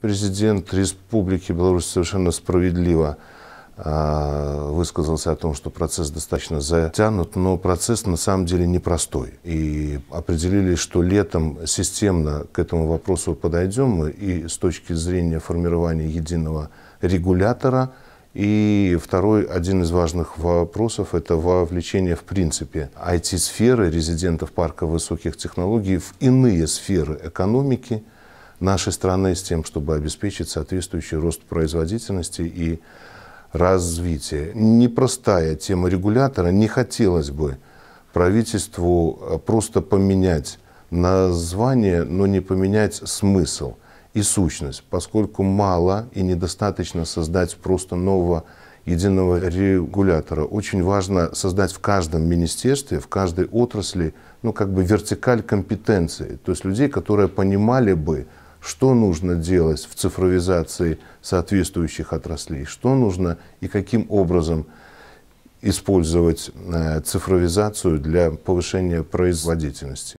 Президент Республики Беларусь совершенно справедливо а, высказался о том, что процесс достаточно затянут, но процесс на самом деле непростой. И определили, что летом системно к этому вопросу подойдем и с точки зрения формирования единого регулятора. И второй, один из важных вопросов, это вовлечение в принципе IT-сферы, резидентов парка высоких технологий в иные сферы экономики – нашей страны с тем, чтобы обеспечить соответствующий рост производительности и развития. Непростая тема регулятора. Не хотелось бы правительству э, просто поменять название, но не поменять смысл и сущность, поскольку мало и недостаточно создать просто нового единого регулятора. Очень важно создать в каждом министерстве, в каждой отрасли, ну, как бы вертикаль компетенции, то есть людей, которые понимали бы, что нужно делать в цифровизации соответствующих отраслей, что нужно и каким образом использовать э, цифровизацию для повышения производительности.